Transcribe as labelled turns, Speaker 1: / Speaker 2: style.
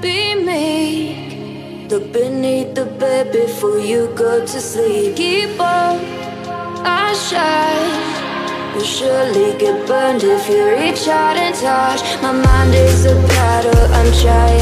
Speaker 1: be meek. Look beneath the bed before you go to sleep. Keep on, I shine. You'll surely get burned if you reach out and touch. My mind is a battle, I'm trying